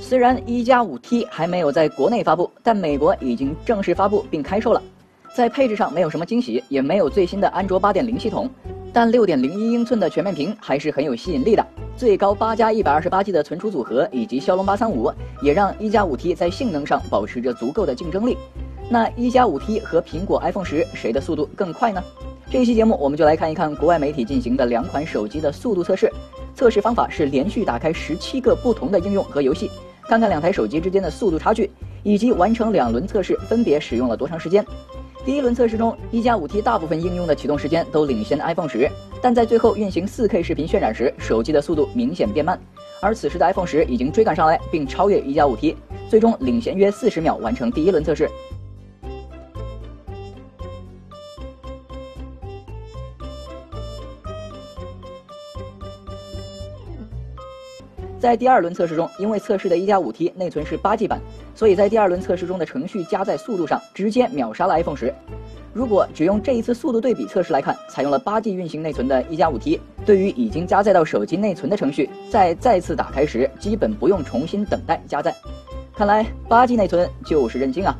虽然一加五 T 还没有在国内发布，但美国已经正式发布并开售了。在配置上没有什么惊喜，也没有最新的安卓八点零系统，但六点零一英寸的全面屏还是很有吸引力的。最高八加一百二十八 G 的存储组合以及骁龙八三五，也让一加五 T 在性能上保持着足够的竞争力。那一加五 T 和苹果 iPhone 十谁的速度更快呢？这一期节目我们就来看一看国外媒体进行的两款手机的速度测试。测试方法是连续打开十七个不同的应用和游戏，看看两台手机之间的速度差距，以及完成两轮测试分别使用了多长时间。第一轮测试中，一加五 T 大部分应用的启动时间都领先 iPhone 十，但在最后运行 4K 视频渲染时，手机的速度明显变慢。而此时的 iPhone 十已经追赶上来，并超越一加五 T，最终领先约四十秒完成第一轮测试。在第二轮测试中，因为测试的一加五 T 内存是八 G 版，所以在第二轮测试中的程序加载速度上直接秒杀了 iPhone 十。如果只用这一次速度对比测试来看，采用了八 G 运行内存的一加五 T，对于已经加载到手机内存的程序，在再次打开时，基本不用重新等待加载。看来八 G 内存就是任性啊！